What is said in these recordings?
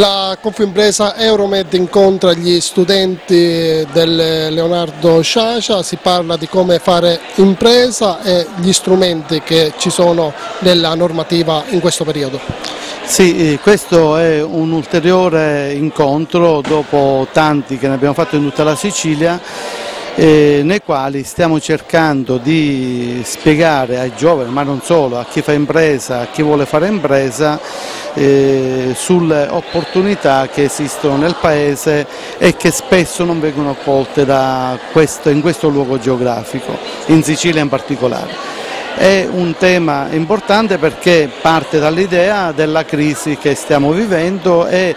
La Confimpresa Euromed incontra gli studenti del Leonardo Sciascia, si parla di come fare impresa e gli strumenti che ci sono nella normativa in questo periodo. Sì, questo è un ulteriore incontro dopo tanti che ne abbiamo fatto in tutta la Sicilia eh, nei quali stiamo cercando di spiegare ai giovani, ma non solo, a chi fa impresa, a chi vuole fare impresa, eh, sulle opportunità che esistono nel Paese e che spesso non vengono colte questo, in questo luogo geografico, in Sicilia in particolare. È un tema importante perché parte dall'idea della crisi che stiamo vivendo e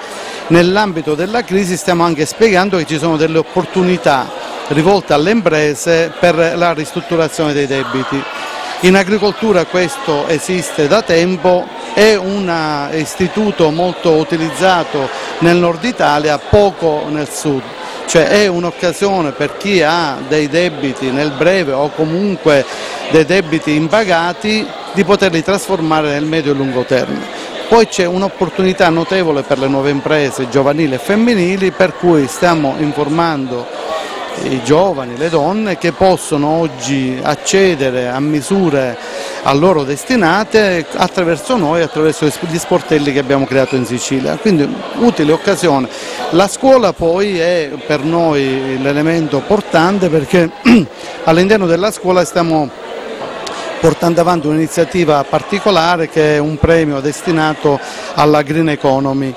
nell'ambito della crisi stiamo anche spiegando che ci sono delle opportunità rivolte alle imprese per la ristrutturazione dei debiti. In agricoltura questo esiste da tempo, è un istituto molto utilizzato nel nord Italia, poco nel sud, cioè è un'occasione per chi ha dei debiti nel breve o comunque dei debiti impagati di poterli trasformare nel medio e lungo termine. Poi c'è un'opportunità notevole per le nuove imprese giovanili e femminili per cui stiamo informando i giovani, le donne che possono oggi accedere a misure a loro destinate attraverso noi, attraverso gli sportelli che abbiamo creato in Sicilia. Quindi utile occasione. La scuola poi è per noi l'elemento portante perché all'interno della scuola stiamo portando avanti un'iniziativa particolare che è un premio destinato alla Green Economy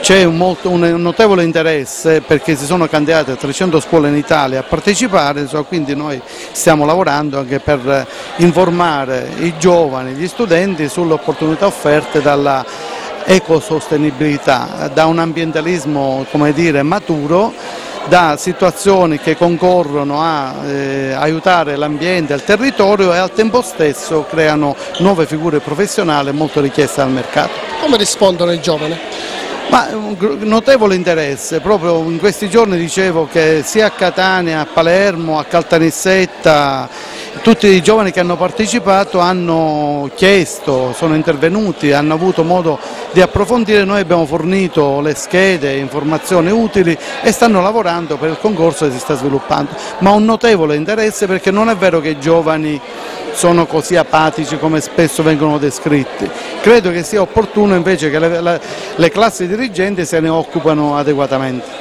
c'è un, un, notevole interesse perché si sono candidate 300 scuole in Italia a partecipare, quindi noi stiamo lavorando anche per informare i giovani, gli studenti sulle opportunità offerte dalla ecosostenibilità, da un ambientalismo dire, maturo da situazioni che concorrono a eh, aiutare l'ambiente il territorio e al tempo stesso creano nuove figure professionali molto richieste al mercato. Come rispondono i giovani? Ma un notevole interesse, proprio in questi giorni dicevo che sia a Catania, a Palermo, a Caltanissetta, tutti i giovani che hanno partecipato hanno chiesto, sono intervenuti, hanno avuto modo di approfondire, noi abbiamo fornito le schede, informazioni utili e stanno lavorando per il concorso che si sta sviluppando, ma un notevole interesse perché non è vero che i giovani sono così apatici come spesso vengono descritti. Credo che sia opportuno invece che le, le, classi dirigenti se ne occupano adeguatamente.